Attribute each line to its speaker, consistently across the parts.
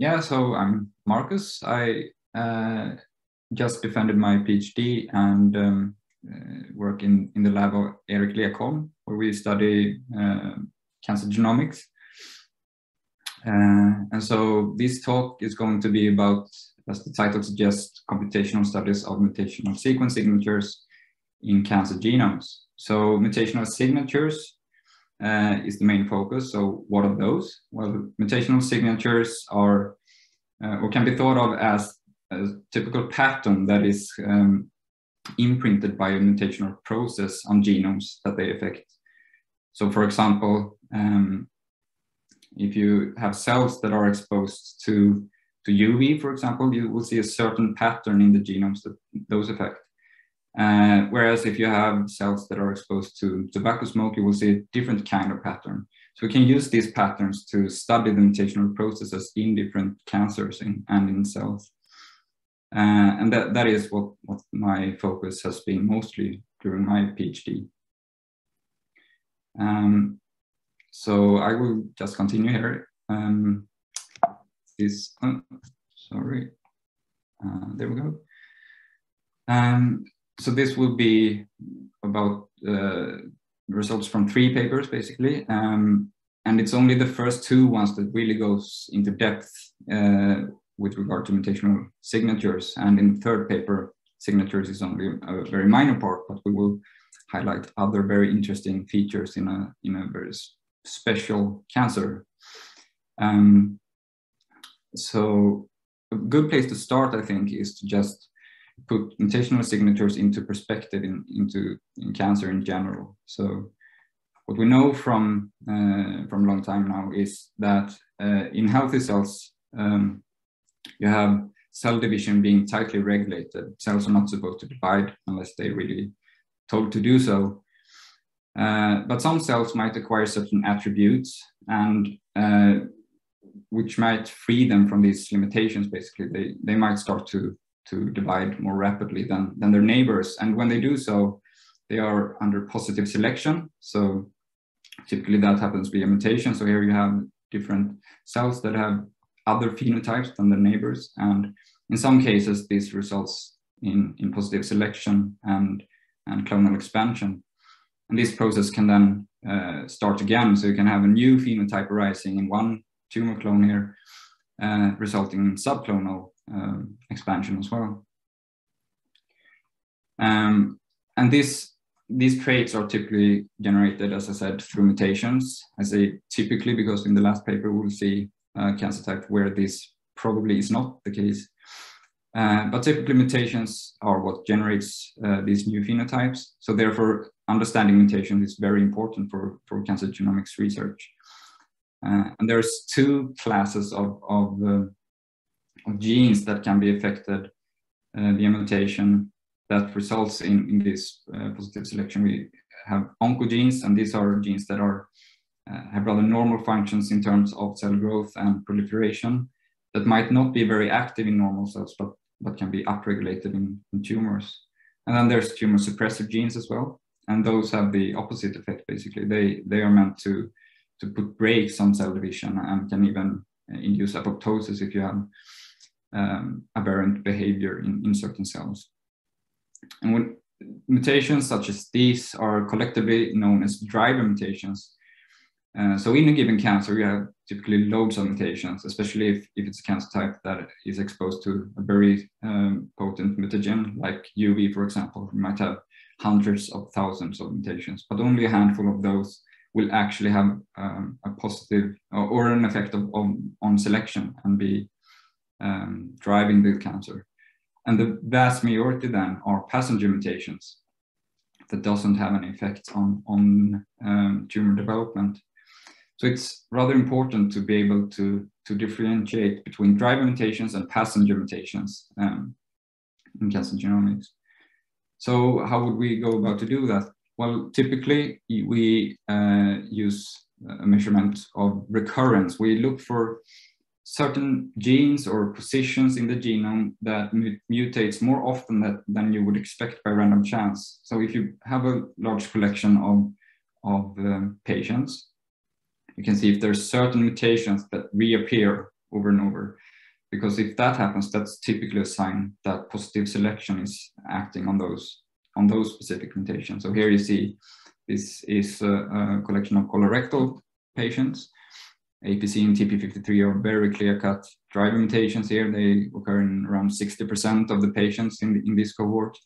Speaker 1: yeah, so I'm Markus. I uh, just defended my PhD and um, uh, work in, in the lab of Eric Lekholm, where we study uh, cancer genomics. Uh, and so this talk is going to be about, as the title suggests, computational studies of mutational sequence signatures in cancer genomes. So mutational signatures uh, is the main focus. So what are those? Well, mutational signatures are uh, or can be thought of as a typical pattern that is um, imprinted by a mutational process on genomes that they affect. So for example, um, if you have cells that are exposed to, to UV, for example, you will see a certain pattern in the genomes that those affect. Uh, whereas if you have cells that are exposed to tobacco smoke, you will see a different kind of pattern. So we can use these patterns to study the mutational processes in different cancers in, and in cells. Uh, and that, that is what, what my focus has been mostly during my PhD. Um, so I will just continue here. Um, this, oh, sorry, uh, there we go. Um, so this will be about uh, results from three papers basically. Um, and it's only the first two ones that really goes into depth uh, with regard to mutational signatures. And in the third paper, signatures is only a very minor part, but we will highlight other very interesting features in a, in a very special cancer. Um, so a good place to start, I think, is to just put mutational signatures into perspective in, into in cancer in general. So what we know from uh, from a long time now is that uh, in healthy cells, um, you have cell division being tightly regulated. Cells are not supposed to divide unless they really told to do so. Uh, but some cells might acquire certain attributes and uh, which might free them from these limitations. Basically, they, they might start to to divide more rapidly than, than their neighbors. And when they do so, they are under positive selection. So typically that happens via mutation. So here you have different cells that have other phenotypes than their neighbors. And in some cases, this results in, in positive selection and, and clonal expansion. And this process can then uh, start again. So you can have a new phenotype arising in one tumor clone here, uh, resulting in subclonal um, expansion as well. Um, and this, these traits are typically generated, as I said, through mutations. I say typically because in the last paper we'll see uh, cancer type where this probably is not the case. Uh, but typically mutations are what generates uh, these new phenotypes. So therefore, understanding mutations is very important for, for cancer genomics research. Uh, and there's two classes of, of uh, of genes that can be affected uh, via mutation that results in, in this uh, positive selection. We have oncogenes, and these are genes that are uh, have rather normal functions in terms of cell growth and proliferation that might not be very active in normal cells, but, but can be upregulated in, in tumors. And then there's tumor suppressor genes as well. And those have the opposite effect, basically. They, they are meant to, to put brakes on cell division and can even induce apoptosis if you have um, aberrant behavior in, in certain cells. And when mutations such as these are collectively known as driver mutations. Uh, so in a given cancer, you have typically loads of mutations, especially if, if it's a cancer type that is exposed to a very um, potent mutagen like UV, for example. You might have hundreds of thousands of mutations, but only a handful of those will actually have um, a positive or, or an effect of, of, on selection and be um, driving the cancer. And the vast majority then are passenger mutations that doesn't have any effect on, on um, tumor development. So it's rather important to be able to, to differentiate between driver mutations and passenger mutations um, in cancer genomics. So how would we go about to do that? Well, typically we uh, use a measurement of recurrence. We look for certain genes or positions in the genome that mutates more often that, than you would expect by random chance. So if you have a large collection of, of um, patients, you can see if there's certain mutations that reappear over and over. Because if that happens, that's typically a sign that positive selection is acting on those on those specific mutations. So here you see this is a, a collection of colorectal patients. APC and TP53 are very clear-cut driver mutations here. They occur in around 60% of the patients in, the, in this cohort.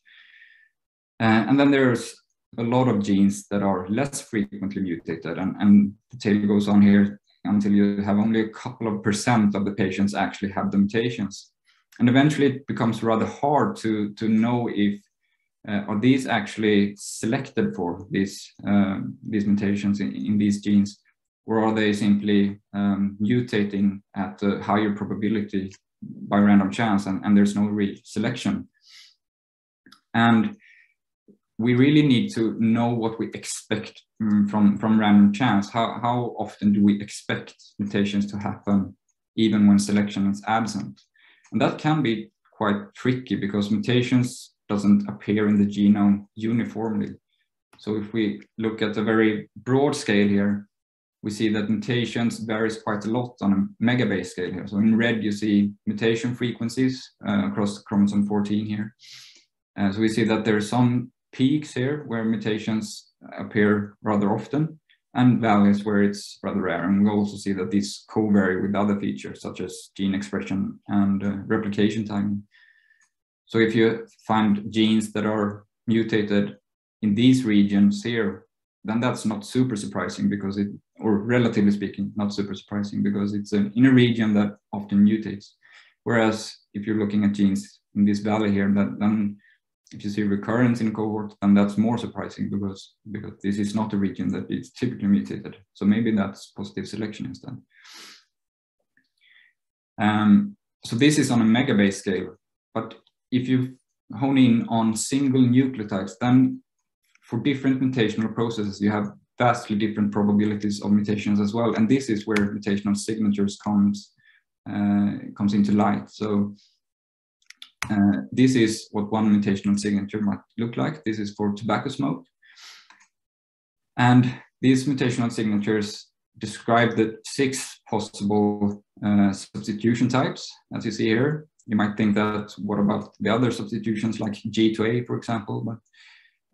Speaker 1: Uh, and then there's a lot of genes that are less frequently mutated, and, and the tail goes on here until you have only a couple of percent of the patients actually have the mutations. And eventually it becomes rather hard to, to know if uh, are these actually selected for these, uh, these mutations in, in, these genes, or are they simply um, mutating at a higher probability by random chance and, and there's no real selection? And we really need to know what we expect mm, from, from random chance. How, how often do we expect mutations to happen even when selection is absent? And that can be quite tricky because mutations doesn't appear in the genome uniformly. So if we look at a very broad scale here, we see that mutations varies quite a lot on a megabase scale here. So in red, you see mutation frequencies uh, across chromosome 14 here. Uh, so we see that there are some peaks here where mutations appear rather often and valleys where it's rather rare. And we also see that these co-vary with other features such as gene expression and uh, replication timing. So if you find genes that are mutated in these regions here, then that's not super surprising because it, or relatively speaking, not super surprising because it's an, in a region that often mutates. Whereas if you're looking at genes in this valley here, that then if you see recurrence in cohort, then that's more surprising because, because this is not a region that is typically mutated. So maybe that's positive selection instead. Um, so this is on a megabase scale, but if you hone in on single nucleotides, then for different mutational processes, you have vastly different probabilities of mutations as well. And this is where mutational signatures comes, uh, comes into light. So uh, this is what one mutational signature might look like. This is for tobacco smoke. And these mutational signatures describe the six possible uh, substitution types, as you see here. You might think that what about the other substitutions like G to A, for example, but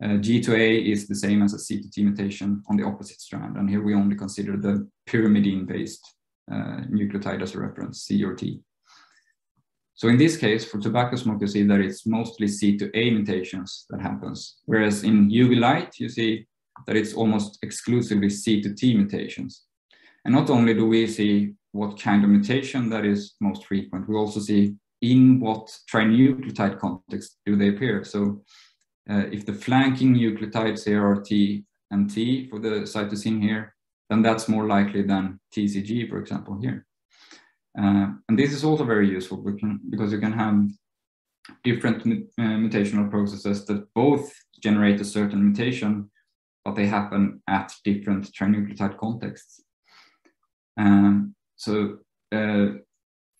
Speaker 1: uh, G to A is the same as a C to T mutation on the opposite strand. And here we only consider the pyrimidine-based uh, nucleotide as a reference, C or T. So in this case, for tobacco smoke, you see that it's mostly C to A mutations that happens. Whereas in UV light, you see that it's almost exclusively C to T mutations. And not only do we see what kind of mutation that is most frequent, we also see in what trinucleotide context do they appear. So uh, if the flanking nucleotides here are T and T for the cytosine here, then that's more likely than TCG, for example, here. Uh, and this is also very useful because you can have different uh, mutational processes that both generate a certain mutation, but they happen at different trinucleotide contexts. Um, so uh,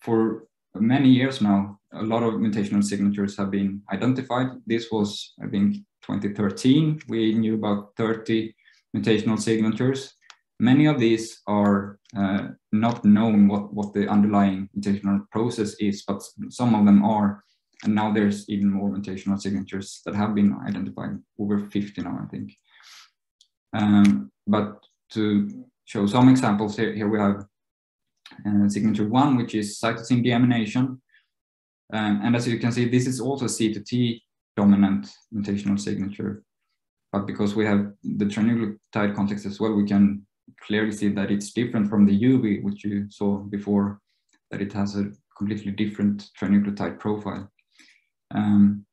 Speaker 1: for many years now, a lot of mutational signatures have been identified. This was, I think, 2013. We knew about 30 mutational signatures. Many of these are uh, not known what, what the underlying mutational process is, but some of them are. And now there's even more mutational signatures that have been identified, over 50 now, I think. Um, but to show some examples here, here we have uh, signature one, which is cytosine deamination. Um, and as you can see, this is also C to T dominant mutational signature. But because we have the trinucleotide context as well, we can clearly see that it's different from the UV, which you saw before, that it has a completely different trinucleotide profile. Um,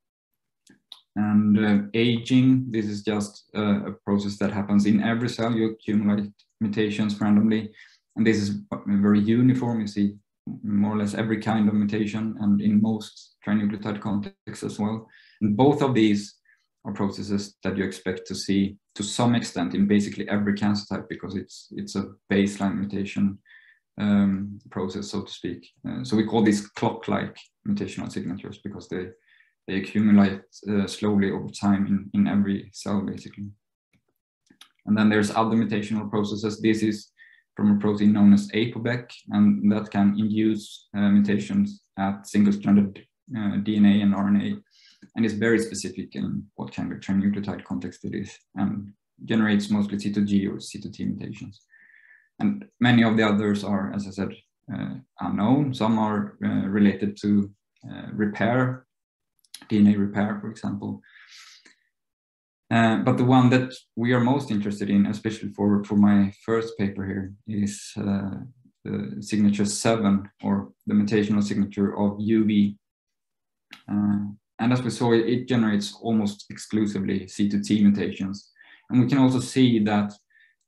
Speaker 1: and uh, aging, this is just uh, a process that happens in every cell. You accumulate mutations randomly, and this is very uniform. You see more or less every kind of mutation and in most trinucleotide contexts as well. And both of these are processes that you expect to see to some extent in basically every cancer type because it's it's a baseline mutation um, process, so to speak. Uh, so we call these clock-like mutational signatures because they they accumulate uh, slowly over time in, in every cell basically. And then there's other mutational processes. This is from a protein known as APOBEC, and that can induce uh, mutations at single-stranded uh, DNA and RNA, and is very specific in what kind of trinucleotide context it is, and generates mostly C2G or C2T mutations. And many of the others are, as I said, uh, unknown. Some are uh, related to uh, repair, DNA repair, for example. Uh, but the one that we are most interested in, especially for, for my first paper here, is uh, the signature 7, or the mutational signature of UV. Uh, and as we saw, it, generates almost exclusively C2T mutations. And we can also see that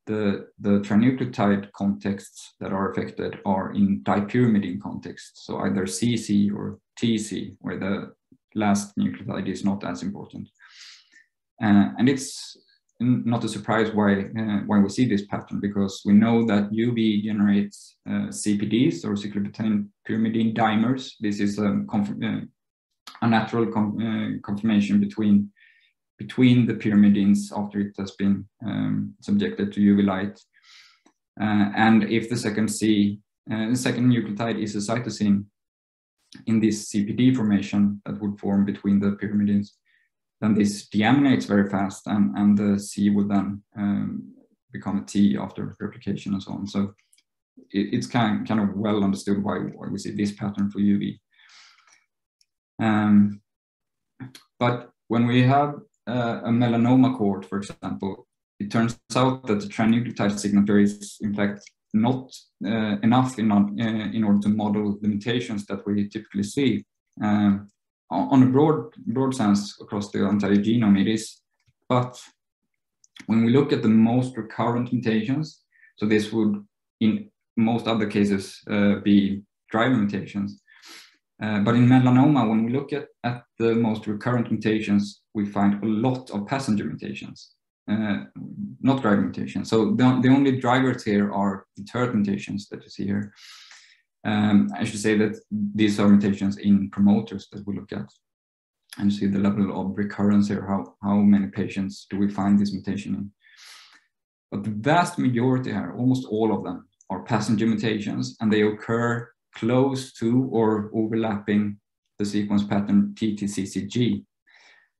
Speaker 1: the, the trinucleotide contexts that are affected are in dipyrimidine contexts, so either CC or TC, where the last nucleotide is not as important. Uh, and it's not a surprise why, uh, why we see this pattern, because we know that UV generates uh, CPDs, or cyclopentane pyrimidine dimers. This is a, uh, a natural conformation between between the pyrimidines after it has been um, subjected to UV light. Uh, and if the second C, uh, the second nucleotide is a cytosine in this CPD formation that would form between the pyrimidines, then this deaminates very fast and, and the C would then um, become a T after replication and so on. So it, it's kind, kind of well understood why, why we see this pattern for UV. Um, but when we have uh, a melanoma cohort, for example, it turns out that the trinucleotide signature is in fact not uh, enough in, uh, in order to model the mutations that we typically see. Um, on a broad, broad sense across the entire genome, it is, but when we look at the most recurrent mutations, so this would in most other cases uh, be driver mutations, uh, but in melanoma, when we look at, at the most recurrent mutations, we find a lot of passenger mutations, uh, not driver mutations. So the, the only drivers here are the TERT mutations that you see here. Um, I should say that these are mutations in promoters that we look at. And see the level of recurrence here, how, how many patients do we find this mutation in. But the vast majority here, almost all of them, are passenger mutations, and they occur close to or overlapping the sequence pattern TTCCG.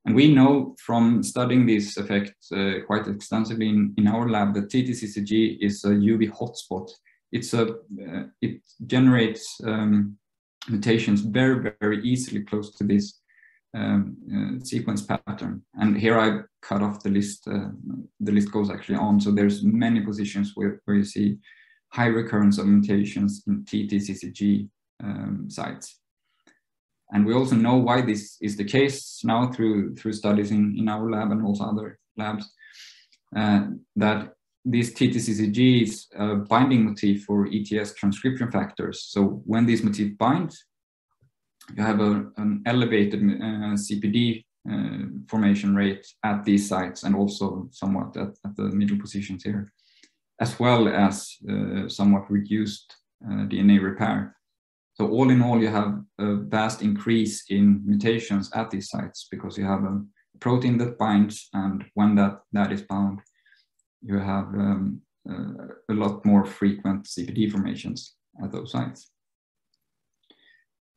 Speaker 1: And we know from studying this effect uh, quite extensively in, in our lab that TTCCG is a UV hotspot. It's a, uh, it generates um, mutations very, very easily close to this um, uh, sequence pattern. And here I cut off the list. Uh, the list goes actually on. So there's many positions where, where you see high recurrence of mutations in TTCCG um, sites. And we also know why this is the case now through, through studies in, in our lab and also other labs, uh, that this TTCCG is a binding motif for ETS transcription factors. So when these motif bind, you have a, an elevated uh, CPD uh, formation rate at these sites and also somewhat at, at the middle positions here as well as uh, somewhat reduced uh, DNA repair. So all in all, you have a vast increase in mutations at these sites because you have a protein that binds, and when that, that is bound, you have um, uh, a lot more frequent CPD formations at those sites.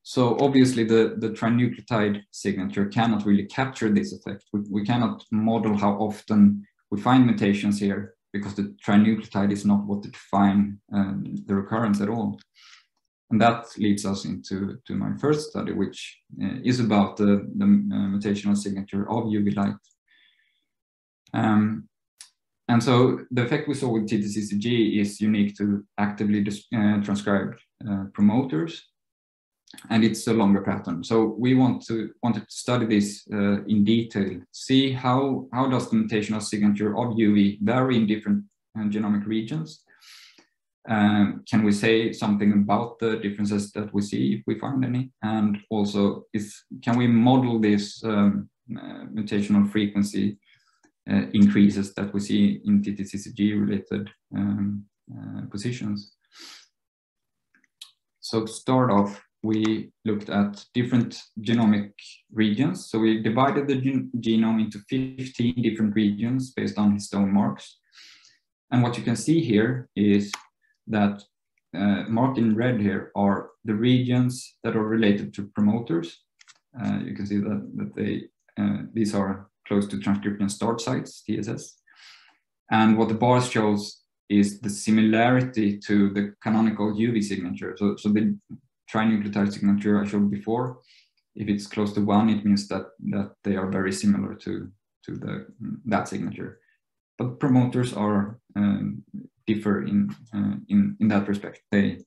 Speaker 1: So obviously the, the trinucleotide signature cannot really capture this effect. We, we cannot model how often we find mutations here because the trinucleotide is not what define um, the recurrence at all. And that leads us into to my first study, which uh, is about the, the uh, mutational signature of UV light. Um, and so the effect we saw with TTCCG is unique to actively uh, transcribed uh, promoters and it's a longer pattern. So we want to wanted to study this uh, in detail, see how how does the mutational signature of UV vary in different uh, genomic regions. Um, can we say something about the differences that we see if we find any? And also, is can we model this um, uh, mutational frequency increases that we see in TTCCG related um, uh, positions? So to start off, we looked at different genomic regions. So we divided the gen genome into 15 different regions based on histone marks. And what you can see here is that uh, marked in red here are the regions that are related to promoters. Uh, you can see that, that they, uh, these are close to transcription start sites, TSS. And what the bars shows is the similarity to the canonical UV signature. So, so the trinucleotide signature I showed before, if it's close to one, it means that, that they are very similar to, to the, that signature. But promoters are um, differ in, uh, in, in that respect. They,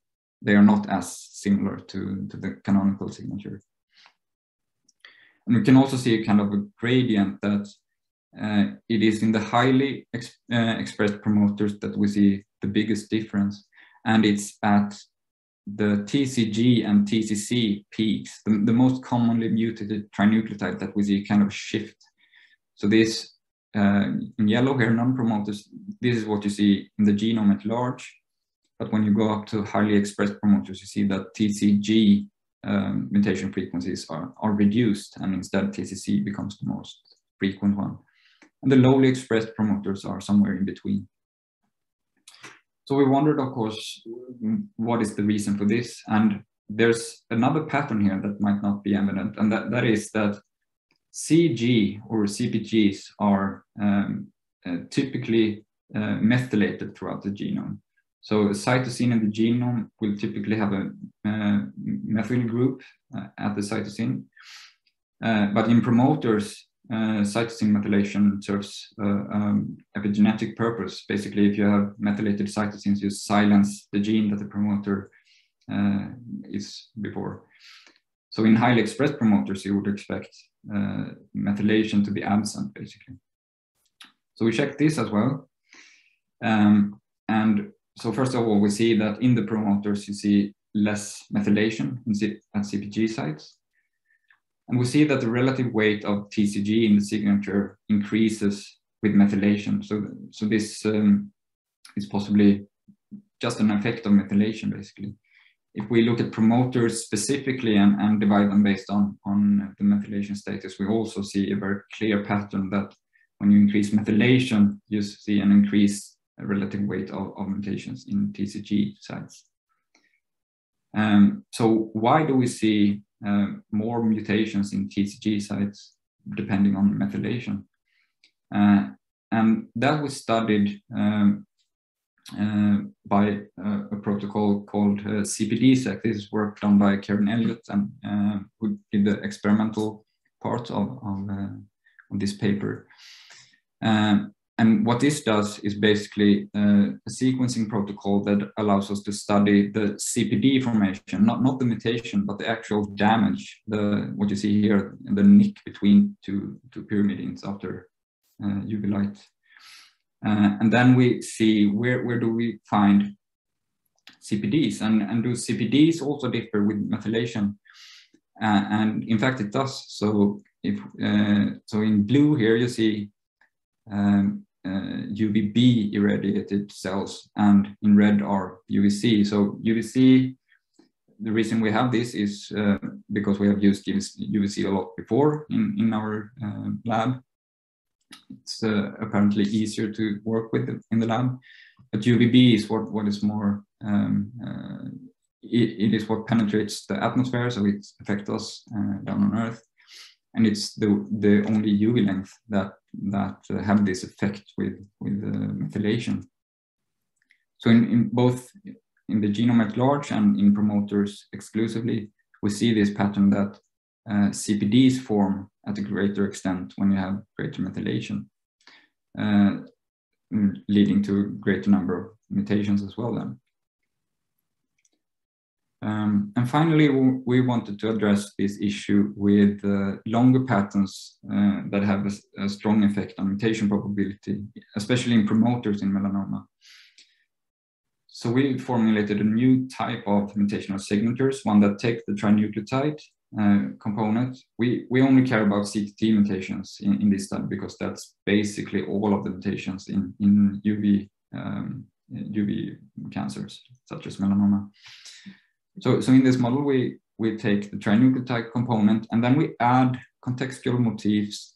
Speaker 1: they are not as similar to, to the canonical signature. And we can also see a kind of a gradient that uh, it is in the highly ex uh, expressed promoters that we see the biggest difference. And it's at the TCG and TCC peaks, the, the most commonly mutated trinucleotide that we see kind of shift. So this uh, in yellow here, non-promoters, this is what you see in the genome at large. But when you go up to highly expressed promoters, you see that TCG um, mutation frequencies are, are reduced and instead TCC becomes the most frequent one. And the lowly expressed promoters are somewhere in between. So we wondered, of course, what is the reason for this? And there's another pattern here that might not be evident, and that, that is that CG or CPGs are um, uh, typically uh, methylated throughout the genome. So a cytosine in the genome will typically have a uh, methyl group uh, at the cytosine. Uh, but in promoters, uh, cytosine methylation serves um, epigenetic purpose. Basically, if you have methylated cytosines, you silence the gene that the promoter is before. So in highly expressed promoters, you would expect uh, methylation to be absent, basically. So we checked this as well. Um, and so first of all, we see that in the promoters, you see less methylation at CPG sites. And we see that the relative weight of TCG in the signature increases with methylation. So, so this um, is possibly just an effect of methylation, basically if we look at promoters specifically and, and divide them based on, on the methylation status, we also see a very clear pattern that when you increase methylation, you see an increased relative weight of, of mutations in TCG sites. Um, so why do we see uh, more mutations in TCG sites depending on methylation? Uh, and that was studied um, uh, by uh, a protocol called uh, CPD-seq. This is work done by Kerryn Elliott and who did the experimental part of, of, of this paper. Um, and what this does is basically uh, a sequencing protocol that allows us to study the CPD formation, not, not the mutation, but the actual damage, the what you see here, the nick between two, two pyrimidines after uh, UV light uh, and then we see where, where do we find CPDs and, and do CPDs also differ with methylation? Uh, and in fact, it does. So if uh, so, in blue here you see um, UVB irradiated cells, and in red are UVC. So UVC, the reason we have this is uh, because we have used UVC a lot before in in our uh, lab, it's uh, apparently easier to work with in the lab. But UVB is what, what is more, um, uh, it, it is what penetrates the atmosphere, so it affects us uh, down on Earth. And it's the, the only UV length that, that uh, have this effect with, with uh, methylation. So in, in both in the genome at large and in promoters exclusively, we see this pattern that uh, CPDs form at a greater extent when you have greater methylation, uh, mm, leading to a greater number of mutations as well then. Um, and finally, we wanted to address this issue with uh, longer patterns uh, that have a, a, strong effect on mutation probability, especially in promoters in melanoma. So we formulated a new type of mutational signatures, one that takes the trinucleotide uh, component. We, we only care about CTT mutations in, in this study because that's basically all of the mutations in, in UV, um, UV cancers, such as melanoma. So, so in this model, we, we take the trinucleotide component and then we add contextual motifs,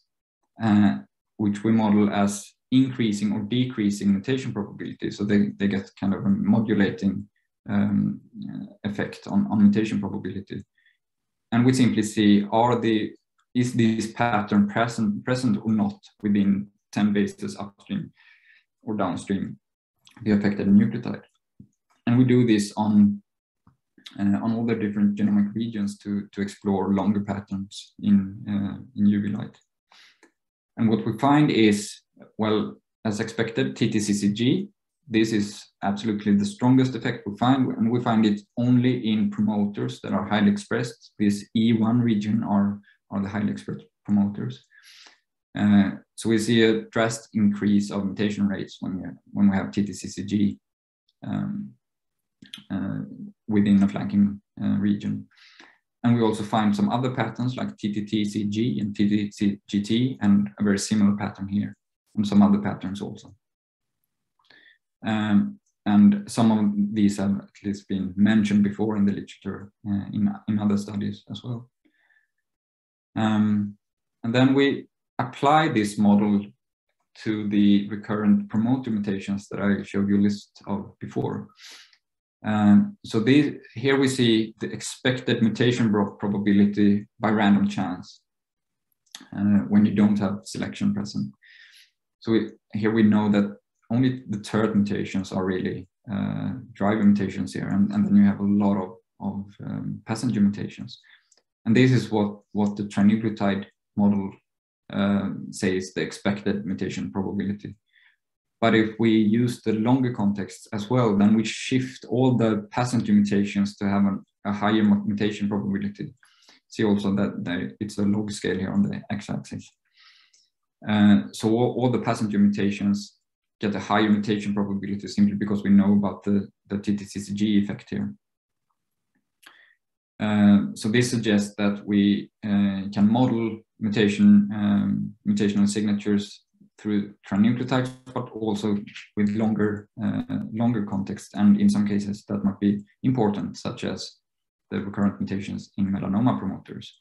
Speaker 1: uh, which we model as increasing or decreasing mutation probability. So they, they get kind of a modulating um, effect on, on mutation probability. And we simply see are the is this pattern present present or not within 10 bases upstream or downstream the affected nucleotide. And we do this on on all the different genomic regions to, to explore longer patterns in, uh, in UV light. And what we find is, well, as expected, TTCCG, this is absolutely the strongest effect we find, and we find it only in promoters that are highly expressed. This E1 region are, are the highly expressed promoters. Uh, so we see a drastic increase of mutation rates when we, when we have TTCCG um, uh, within a flanking uh, region. And we also find some other patterns like TTTCG and TTCGT and a very similar pattern here and some other patterns also. Um, and some of these have at least been mentioned before in the literature uh, in, in other studies as well. Um, and then we apply this model to the recurrent promoter mutations that I showed you a list of before. Um, so these, here we see the expected mutation probability by random chance uh, when you don't have selection present. So we, here we know that only the TERT mutations are really uh, driver mutations here, and, and then you have a lot of, of um, passenger mutations. And this is what, what the trinucleotide model uh, says the expected mutation probability. But if we use the longer context as well, then we shift all the passenger mutations to have an, a higher mutation probability. See also that, that it's a log scale here on the x-axis. Uh, so all, all, the passenger mutations get a higher mutation probability simply because we know about the, the TTCCG effect here. Uh, so this suggests that we uh, can model mutation um, mutational signatures through trinucleotides, but also with longer, uh, longer context. And in some cases that might be important, such as the recurrent mutations in melanoma promoters.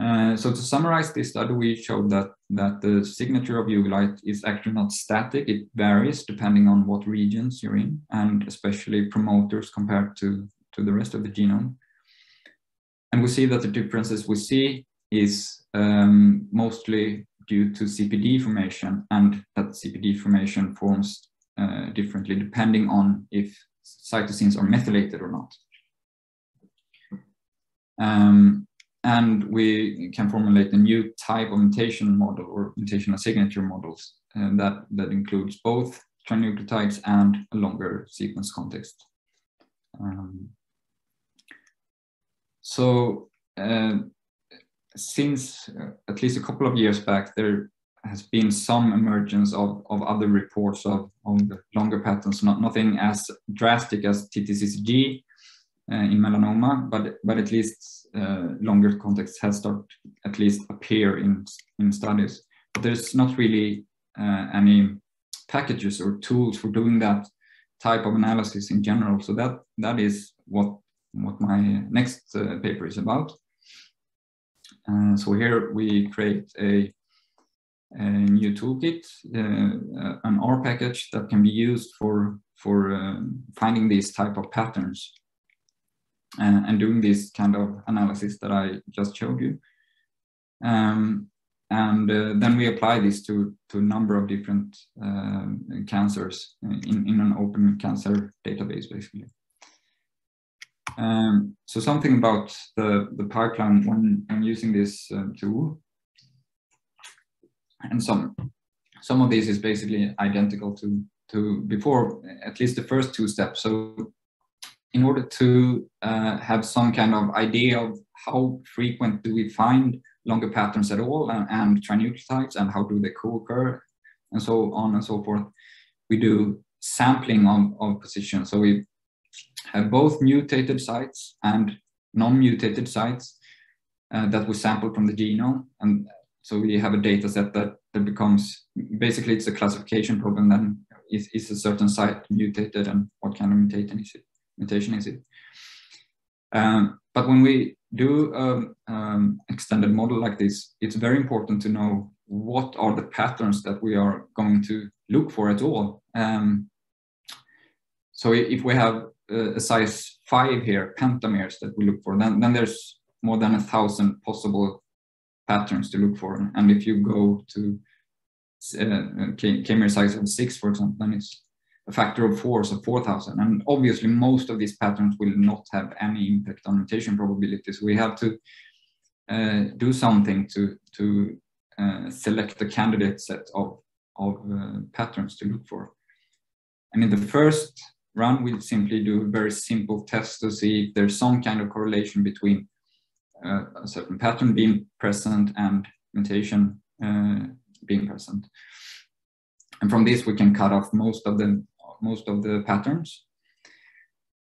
Speaker 1: Uh, so to summarize this study, we showed that, that the signature of UV light is actually not static. It varies depending on what regions you're in, and especially promoters compared to, to the rest of the genome. And we see that the differences we see is um, mostly due to CPD formation and that CPD formation forms uh, differently depending on if cytosines are methylated or not. Um, and we can formulate a new type of mutation model or mutational signature models uh, that, that includes both trinucleotides and a longer sequence context. Um, so uh, since uh, at least a couple of years back, there has been some emergence of, of other reports of, of longer patterns, not nothing as drastic as TTCCG uh, in melanoma, but, but at least uh, longer context has started at least appear in, in studies. But there's not really uh, any packages or tools for doing that type of analysis in general. So that, that is what, what my next uh, paper is about. Uh, so here we create a, a new toolkit, uh, an R package that can be used for, for um, finding these type of patterns uh, and doing this kind of analysis that I just showed you. Um, and uh, then we apply this to, to a number of different uh, cancers in, in an open cancer database, basically. Um, so something about the, the pipeline when, when using this uh, tool. And some, some of these is basically identical to, to before, at least the first two steps. So in order to uh, have some kind of idea of how frequent do we find longer patterns at all and, and trinucleotides and how do they co-occur and so on and so forth, we do sampling of, of positions. So we have both mutated sites and non-mutated sites uh, that we sample from the genome. And so we have a data set that, that becomes, basically it's a classification problem then is, is a certain site mutated and what kind of mutation is it? Mutation is it? Um, but when we do an um, extended model like this, it's very important to know what are the patterns that we are going to look for at all. Um, so if we have a size five here, pentamers that we look for, then, then there's more than a thousand possible patterns to look for. And if you go to uh, k-mer size of six, for example, then it's a factor of four, so 4,000. And obviously most of these patterns will not have any impact on mutation probabilities. We have to uh, do something to, to uh, select a candidate set of, of uh, patterns to look for. And in the first run, we simply do a very simple test to see if there's some kind of correlation between uh, a certain pattern being present and mutation uh, being present. And from this, we can cut off most of the most of the patterns.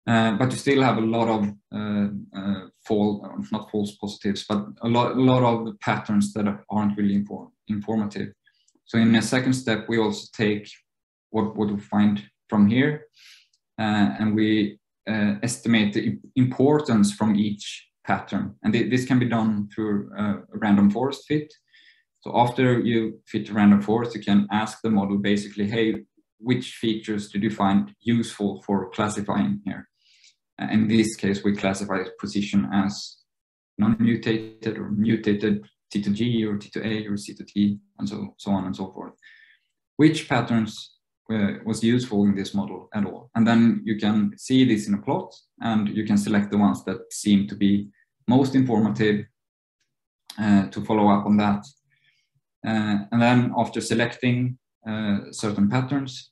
Speaker 1: Uh, but you still have a lot of uh, uh, fall, not false positives, but a lot, a lot of patterns that aren't really inform, informative. So in a second step, we also take what, what we find from here, Uh, and we uh, estimate the importance from each pattern. And th this can be done through uh, a random forest fit. So after you fit a random forest, you can ask the model basically, hey, which features did you find useful for classifying here? Uh, in this case, we classify position as non-mutated or mutated T2G or T2A or C2T and so, so on and so forth. Which patterns uh, was useful in this model at all? And then you can see this in a plot and you can select the ones that seem to be most informative uh, to follow up on that. Uh, and then after selecting uh, certain patterns,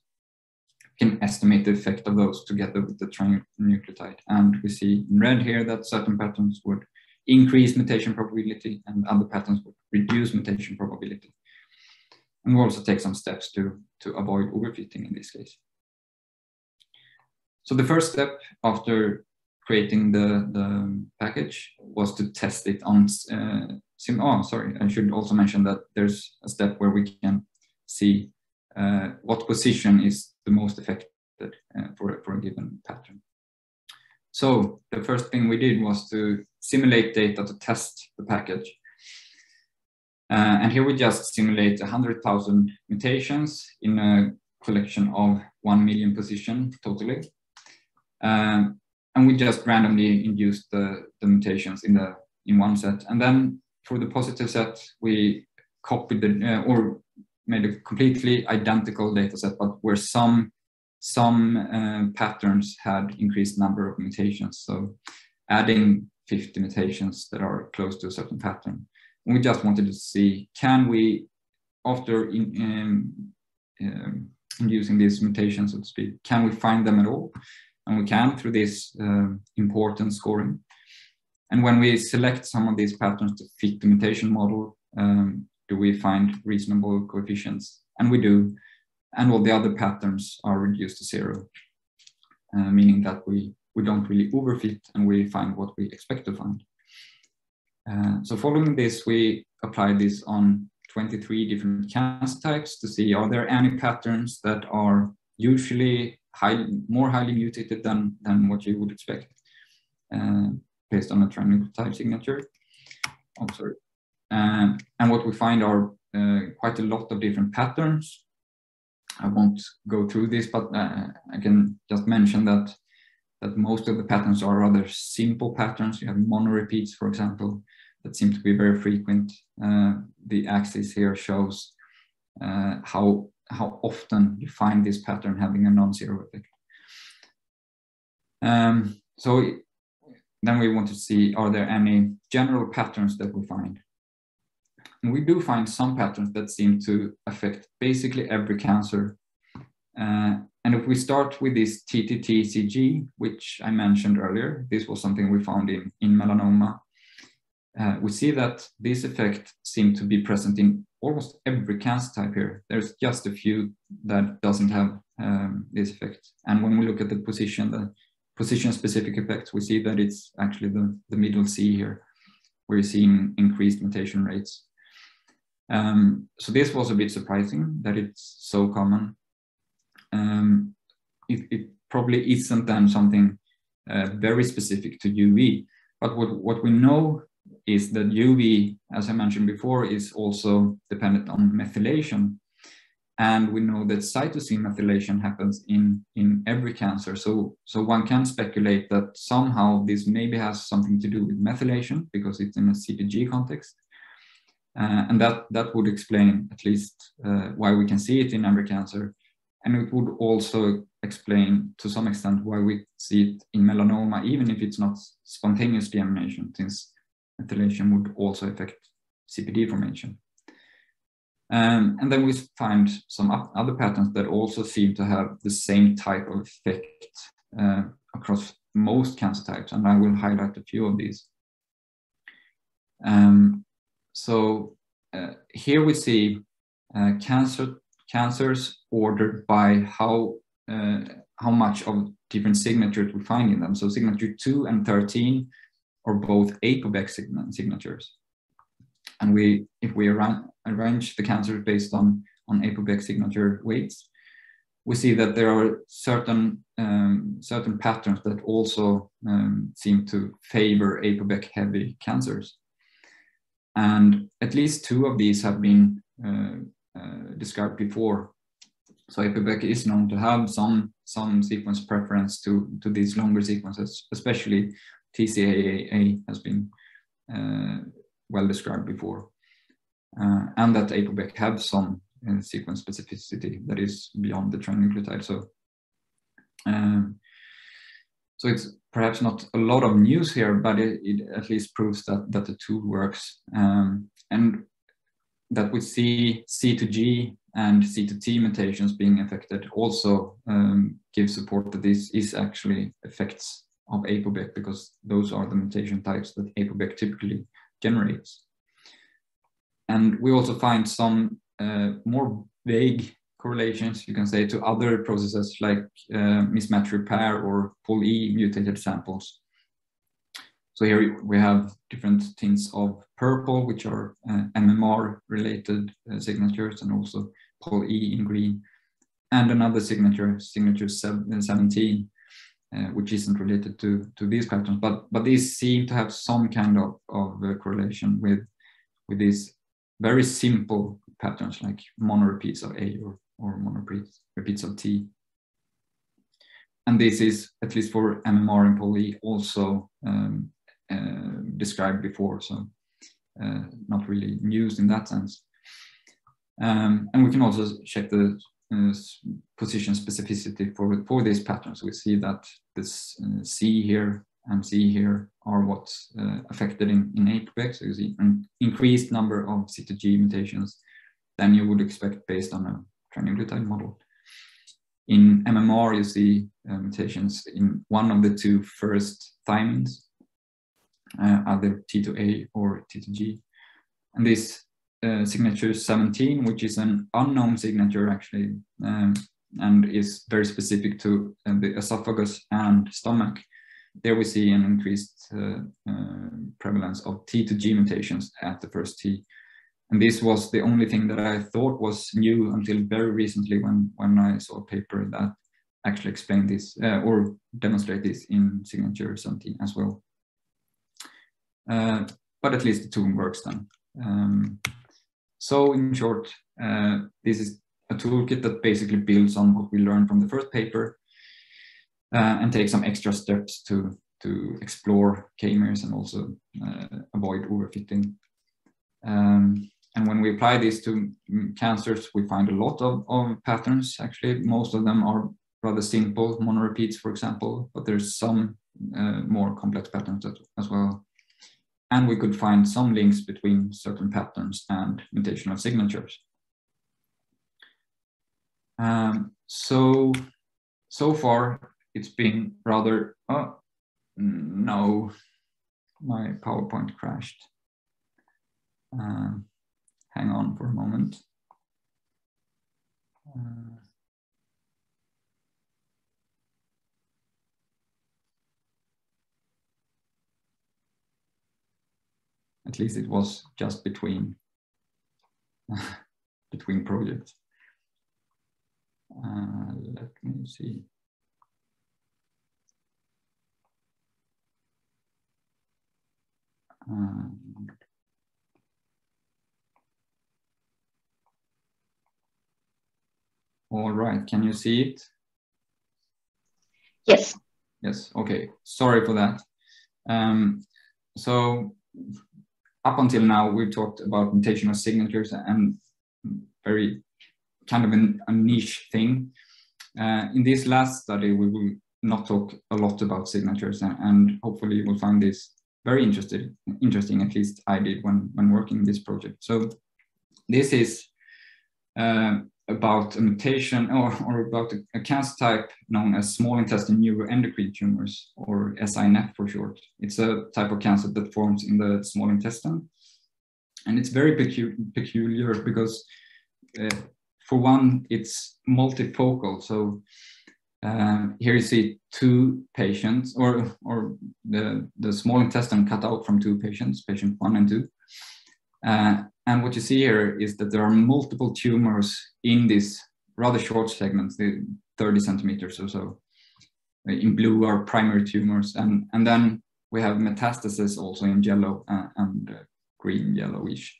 Speaker 1: can estimate the effect of those together with the trinucleotide. And we see in red here that certain patterns would increase mutation probability and other patterns would reduce mutation probability. And we also take some steps to, to avoid overfitting in this case. So the first step after creating the, the package was to test it on uh, sim oh sorry I should also mention that there's a step where we can see uh, what position is the most affected uh, for, for a given pattern. So the first thing we did was to simulate data to test the package. Uh, and here we just simulate 100,000 mutations in a collection of 1 million positions totally. Um, and we just randomly induced the, the mutations in the in one set. And then for the positive set, we copied the, uh, or made a completely identical data set, but where some some uh, patterns had increased number of mutations. So adding 50 mutations that are close to a certain pattern. We just wanted to see, can we, after in, um, um, inducing these mutations, so to speak, can we find them at all? And we can through this uh, importance scoring. And when we select some of these patterns to fit the mutation model, um, do we find reasonable coefficients? And we do. And all the other patterns are reduced to zero, uh, meaning that we, we don't really overfit and we find what we expect to find. Uh, so following this, we applied this on 23 different cancer types to see are there any patterns that are usually high, more highly mutated than, than what you would expect uh, based on a trinucleotide signature. Oh, sorry. Um, and what we find are uh, quite a lot of different patterns. I won't go through this, but uh, I can just mention that that most of the patterns are rather simple patterns. You have mono repeats, for example, that seem to be very frequent. Uh, the axis here shows uh, how how often you find this pattern having a non-zero effect. Um, so then we want to see, are there any general patterns that we find? And we do find some patterns that seem to affect basically every cancer. Uh, and if we start with this TTTCG, which I mentioned earlier, this was something we found in, in melanoma. Uh, we see that this effect seems to be present in almost every cancer type here. There's just a few that doesn't have um, this effect. And when we look at the position, the position specific effects, we see that it's actually the, the middle C here, where you're seeing increased mutation rates. Um, so this was a bit surprising that it's so common. Um, it, it, probably isn't then something uh, very specific to UV, but what, what we know is that UV, as I mentioned before, is also dependent on methylation. And we know that cytosine methylation happens in, in every cancer. So, so one can speculate that somehow this maybe has something to do with methylation because it's in a CPG context. Uh, and that, that would explain at least uh, why we can see it in every cancer. And it would also explain to some extent why we see it in melanoma, even if it's not spontaneous deamination, since methylation would also affect CPD formation. Um, and then we find some other patterns that also seem to have the same type of effect uh, across most cancer types, and I will highlight a few of these. Um, so uh, here we see uh, cancer cancers ordered by how uh, how much of different signatures we find in them. So signature 2 and 13 are both ApoBec signatures. And we, if we arrange the cancers based on, on ApoBec signature weights, we see that there are certain um, certain patterns that also um, seem to favor ApoBec heavy cancers. And at least two of these have been uh, described before. So ApoBec is known to have some some sequence preference to to these longer sequences, especially TCAA has been uh, well described before, uh, and that ApoBec have some uh, sequence specificity that is beyond the trinucleotide. So, um, so it's perhaps not a lot of news here, but it, it at least proves that that the tool works, um, and that we see C to G and C to T mutations being affected also um, give support that this is actually effects of ApoBec because those are the mutation types that ApoBec typically generates. And we also find some uh, more vague correlations, you can say, to other processes like uh, mismatch repair or POL-E mutated samples. So here we have different tints of purple, which are uh, MMR related uh, signatures, and also POL-E in green, and another signature, signature 17, uh, which isn't related to, to these patterns, but, but these seem to have some kind of, of uh, correlation with, with these very simple patterns like monorepeats of A or, or monorepeats repeats of T. And this is, at least for MMR and POL-E, also um, uh, described before, so uh, not really news in that sense. Um, and we can also check the uh, position specificity for, for these patterns. We see that this uh, C here and C here are what's uh, affected in, in ApoBec. So you see an increased number of C2G mutations than you would expect based on a trinucleotide model. In MMR, you see uh, mutations in one of the two first thymines, uh, either T2A or T2G. And this uh, signature 17, which is an unknown signature actually, um, and is very specific to uh, the esophagus and stomach. There we see an increased uh, uh, prevalence of T to G mutations at the first T. And this was the only thing that I thought was new until very recently when, when I saw a paper that actually explained this uh, or demonstrate this in signature 17 as well. Uh, but at least the tool works then. Um, so in short, uh, this is a toolkit that basically builds on what we learned from the first paper uh, and take some extra steps to, to explore k-mers and also uh, avoid overfitting. Um, and when we apply this to cancers, we find a lot of, of patterns. Actually, most of them are rather simple monorepeats, for example, but there's some uh, more complex patterns as well and we could find some links between certain patterns and mutational signatures. Um, so, so far it's been rather, oh, no, my PowerPoint crashed. Uh, hang on for a moment. Uh, at least it was just between between projects. Uh, let me see. Um, all right, can you see it?
Speaker 2: Yes.
Speaker 1: Yes, okay, sorry for that. Um, so up until now, we've talked about mutational signatures and very kind of an, a niche thing. Uh, in this last study, we will not talk a lot about signatures and, and hopefully you will find this very interested, interesting, at least I did when, when working this project. So this is uh, about a mutation or, or about a, cancer type known as small intestine neuroendocrine tumors or SINet for short. It's a type of cancer that forms in the small intestine. And it's very pecu peculiar because uh, for one, it's multifocal. So uh, here you see two patients or, or the, the small intestine cut out from two patients, patient one and two. Uh, and what you see here is that there are multiple tumors in this rather short segment, the 30 centimeters or so. In blue are primary tumors, and, and then we have metastasis also in yellow uh, and uh, green yellowish.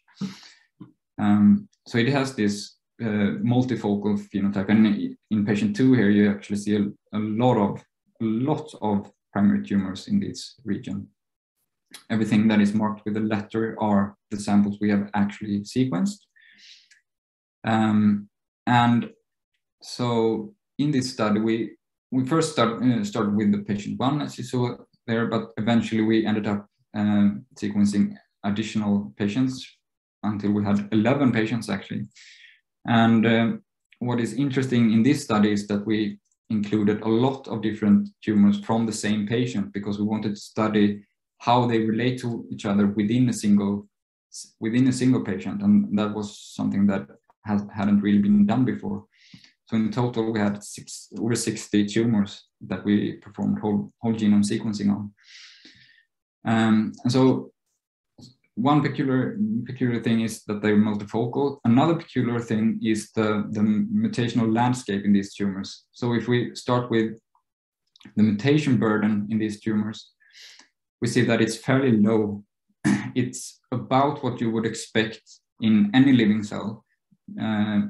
Speaker 1: Um, so it has this uh, multifocal phenotype, and in patient two here you actually see a, a lot of a lot of primary tumors in this region everything that is marked with a letter are the samples we have actually sequenced. Um, and so in this study, we, we first start, uh, started with the patient one, as you saw there, but eventually we ended up uh, sequencing additional patients until we had 11 patients actually. And uh, what is interesting in this study is that we included a lot of different tumors from the same patient because we wanted to study how they relate to each other within a single within a single patient, and that was something that has, hadn't really been done before. So in total, we had six, over 60 tumors that we performed whole, whole genome sequencing on. Um, and so one peculiar peculiar thing is that they're multifocal. Another peculiar thing is the, the mutational landscape in these tumors. So if we start with the mutation burden in these tumors, we see that it's fairly low. it's about what you would expect in any living cell. Uh,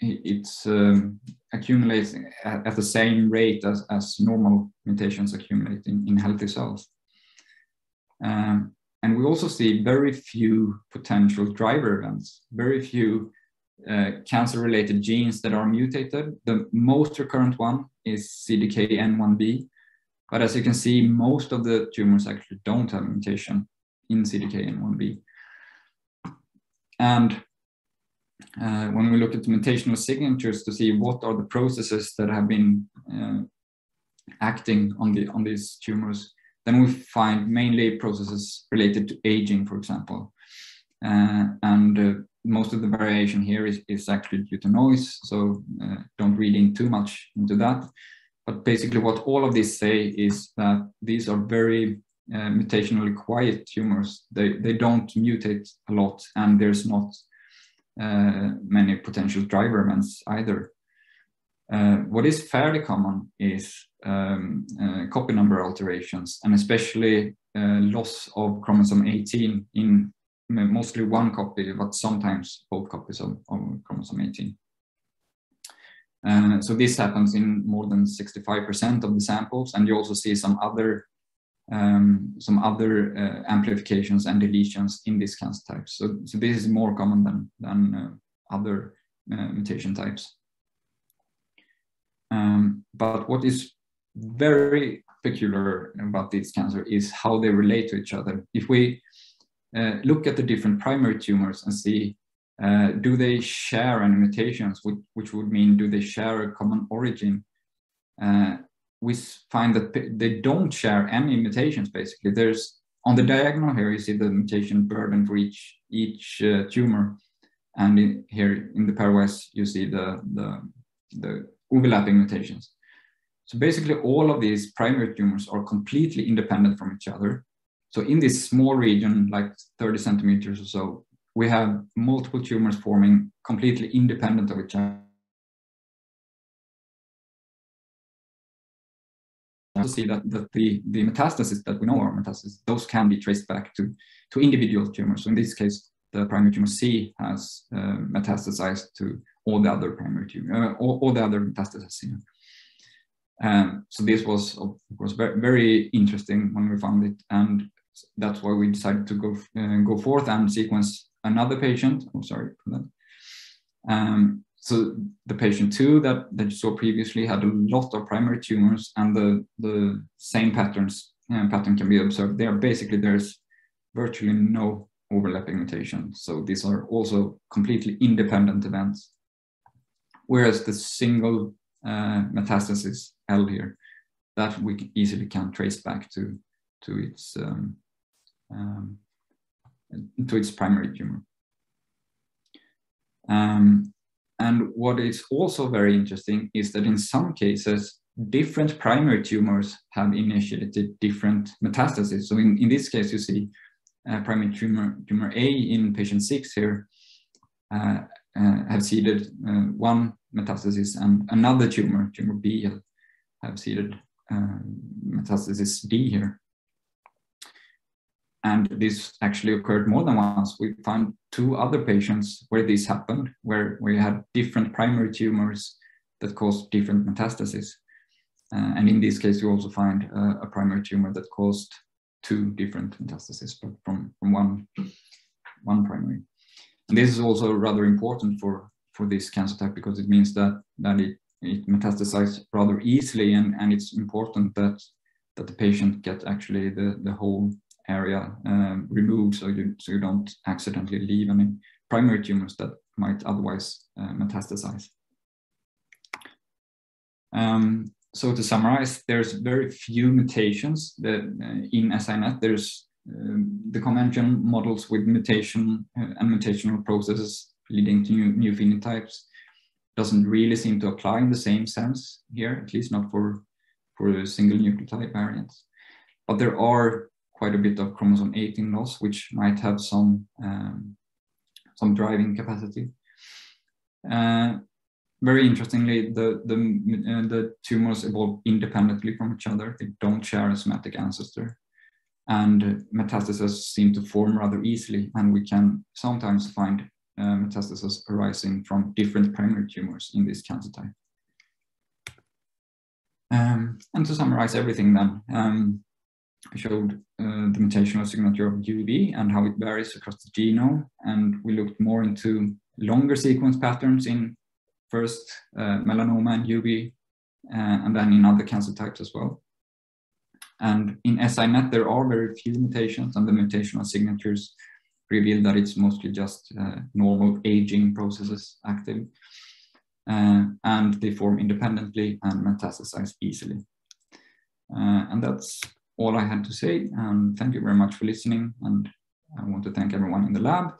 Speaker 1: it's um, at, at, the same rate as, as normal mutations accumulate in, in healthy cells. Um, and we also see very few potential driver events, very few uh, cancer-related genes that are mutated. The most recurrent one is CDKN1B, but as you can see, most of the tumors actually don't have mutation in CDKN1B. And uh, when we look at the mutational signatures to see what are the processes that have been uh, acting on, the, on these tumors, then we find mainly processes related to aging, for example. Uh, and uh, most of the variation here is, is actually due to noise, so uh, don't read in too much into that. But basically what all of these say is that these are very uh, mutationally quiet tumors. They, they don't mutate a lot and there's not uh, many potential driver events either. Uh, what is fairly common is um, uh, copy number alterations and especially uh, loss of chromosome 18 in mostly one copy, but sometimes both copies of, of chromosome 18. Uh, so this happens in more than 65% of the samples, and you also see some other um, some other uh, amplifications and deletions in these cancer types. So, so this is more common than than uh, other uh, mutation types. Um, but what is very peculiar about this cancer is how they relate to each other. If we uh, look at the different primary tumors and see uh, do they share any mutations, which, which, would mean do they share a common origin? Uh, we find that they don't share any mutations, basically. There's on the diagonal here, you see the mutation burden for each, each uh, tumor. And in, here in the pairwise, you see the, the, the overlapping mutations. So basically all of these primary tumors are completely independent from each other. So in this small region, like 30 centimeters or so, we have multiple tumors forming completely independent of each other. To see that, that the, the metastases that we know are metastases, those can be traced back to, to individual tumors. So in this case, the primary tumor C has uh, metastasized to all the other primary tumor, uh, all, all, the other metastases. Um, so this was, of course, very, very interesting when we found it, and that's why we decided to go uh, go forth and sequence another patient. Oh, sorry for that. Um, so the patient two that, that you saw previously had a lot of primary tumors, and the the same patterns uh, pattern can be observed there. Basically, there's virtually no overlapping mutation. So these are also completely independent events. Whereas the single uh, metastasis L here, that we easily can trace back to to its um, um, to its primary tumor. Um, and what is also very interesting is that in some cases, different primary tumors have initiated different metastases. So in, in this case, you see uh, primary tumor, tumor A in patient six here uh, uh, have seeded uh, one metastasis and another tumor, tumor B, have seeded uh, metastasis D here. And this actually occurred more than once. We found two other patients where this happened, where we had different primary tumors that caused different metastases. Uh, and in this case, we also find uh, a primary tumor that caused two different metastases, but from, from one, one primary. And this is also rather important for, for this cancer type because it means that, that it, it metastasizes rather easily and, and it's important that, that the patient get actually the, the whole area um, removed so you, so you don't accidentally leave any primary tumors that might otherwise uh, metastasize. Um, so to summarize, there's very few mutations that uh, in SINet. There's um, the conventional models with mutation uh, and mutational processes leading to new, new phenotypes doesn't really seem to apply in the same sense here, at least not for, for single nucleotide variants. But there are quite a bit of chromosome 18 loss, which might have some, um, some driving capacity. Uh, very interestingly, the, the, uh, the tumors evolve independently from each other. They don't share a somatic ancestor. And metastases seem to form rather easily, and we can sometimes find uh, metastases arising from different primary tumors in this cancer type. Um, and to summarize everything then, um, showed uh, the mutational signature of UV and how it varies across the genome. And we looked more into longer sequence patterns in first uh, melanoma and UV, uh, and then in other cancer types as well. And in SINet, there are very few mutations, and the mutational signatures reveal that it's mostly just uh, normal aging processes active. Uh, and they form independently and metastasize easily. Uh, and that's all I had to say. And thank you very much for listening. And I want to thank everyone in the lab.